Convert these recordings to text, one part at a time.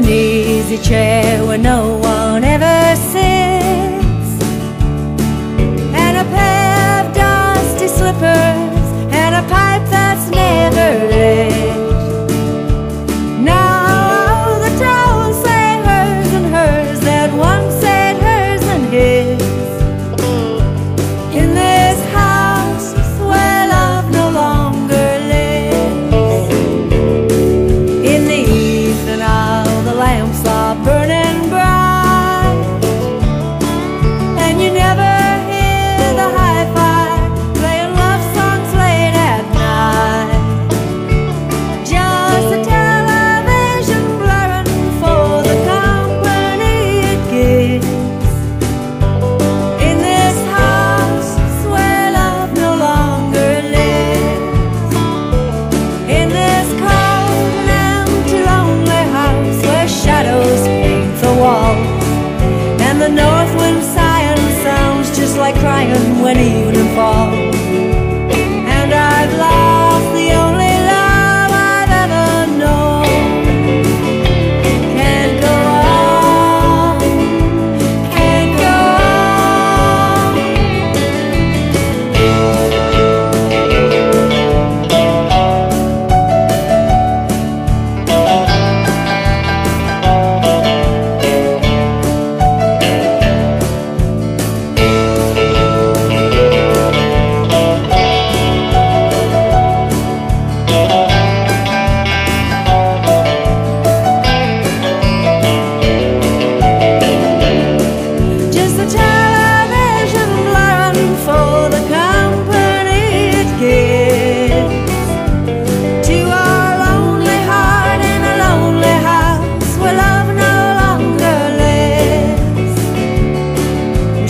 an easy chair where no one ever sits. when he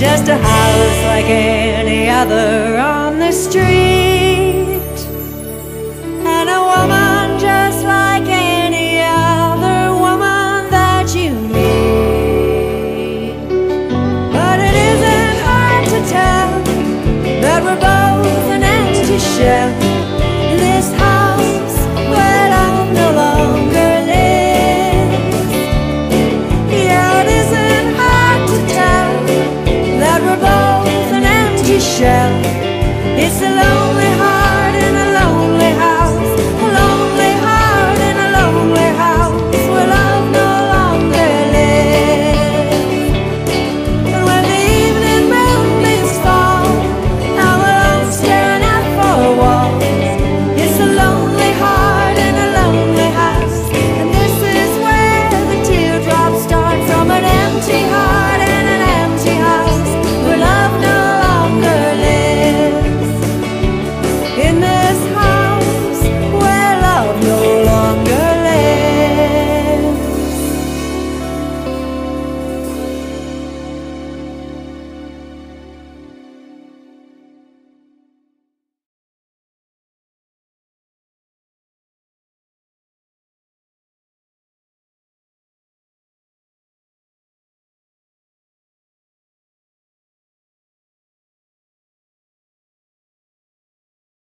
just a house like any other on the street.